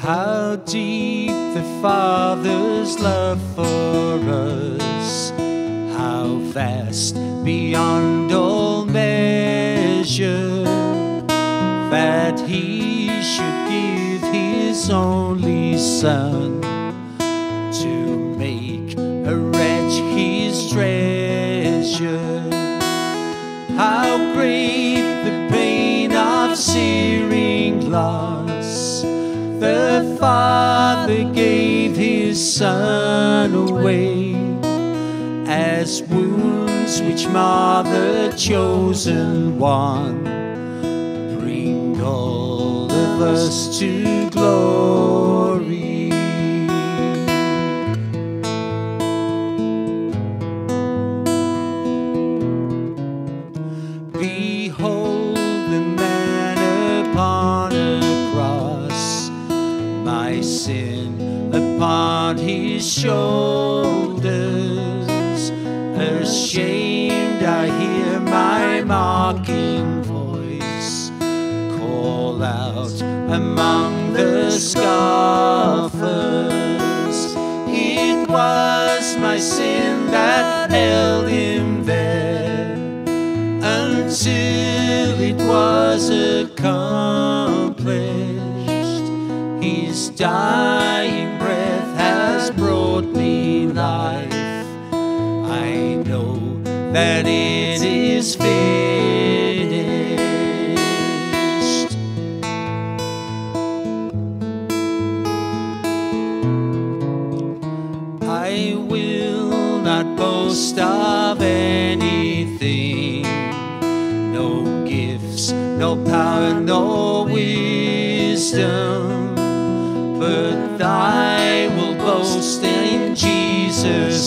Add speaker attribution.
Speaker 1: How deep the Father's love for us, how vast beyond all measure, that He should give His only Son to make a wretch His treasure. How great Son away as wounds which mar the chosen one. Bring all of us to glory. Upon his shoulders. Ashamed, I hear my mocking voice call out among the scoffers. It was my sin that held him there until it was accomplished. He's dying brought me life. I know that it is finished. I will not boast of anything, no gifts, no power, no wisdom, but I will